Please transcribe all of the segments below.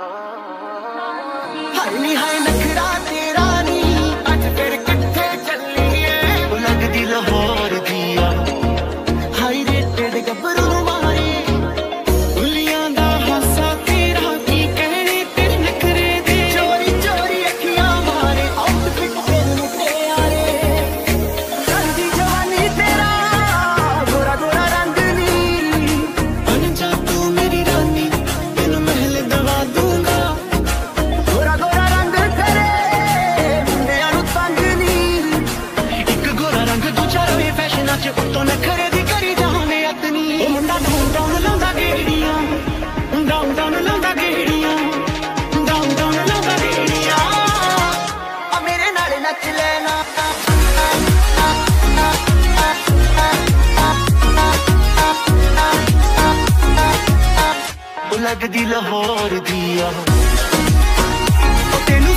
High ਨੀ high ਨਖਰਾ ਚ ਉੱਤੋਂ ਨਖਰੇ ਦੀ ਕਰੀ ਜਾਵੇਂ ਅਤਨੀ ਉਹ ਮੁੰਡਾ ਡਾਊਨ ਡਾਊਨ ਲਾਉਂਦਾ ਗੇੜੀਆਂ। ਡਾਊਨ ਡਾਊਨ ਲਾਉਂਦਾ ਗੇੜੀਆਂ। ਡਾਊਨ ਡਾਊਨ ਲਾਉਂਦਾ ਗੇੜੀਆਂ। ਆ ਮੇਰੇ ਨਾਲ ਨੱਚ ਲੈਣਾ। ਲੱਗਦੀ ਲਾਹੌਰ ਦੀ ਆ ਤੈਨੂੰ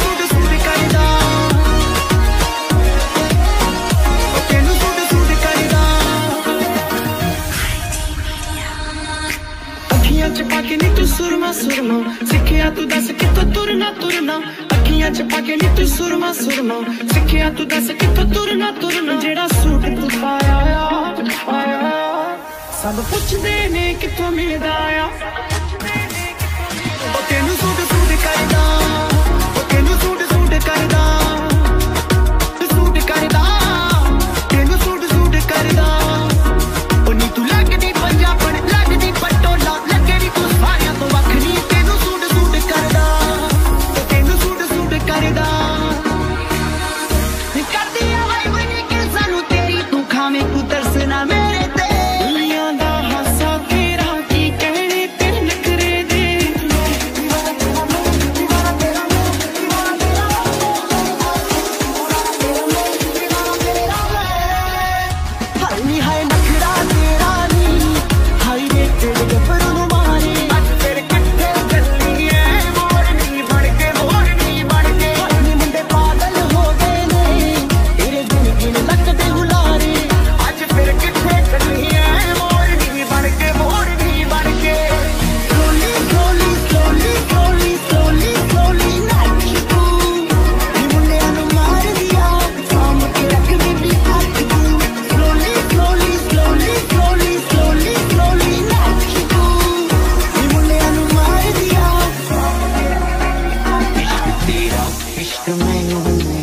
ਪਾ ਕੇ ਨੀ ਤੂੰ ਸੁਰਮਾ ਸੁਰਮਾ। ਸਿੱਖਿਆ ਤੂੰ ਦੱਸ ਕਿੱਥੋਂ ਤੁਰਨਾ ਤੁਰਨਾ। ਅੱਖੀਆਂ ਚ ਪਾ ਕੇ ਨੀ ਤੂੰ ਸੁਰਮਾ ਸੁਰਮਾ। ਸਿੱਖਿਆ ਤੂੰ ਦੱਸ ਕਿੱਥੋਂ ਤੁਰਨਾ ਤੁਰਨਾ। ਜਿਹੜਾ ਸੂਟ ਤੂੰ ਪਾਇਆ ਆ ਪਾਇਆ। ਸਭ ਪੁੱਛਦੇ ਨੇ ਕਿੱਥੋਂ ਮਿਲਦਾ alone.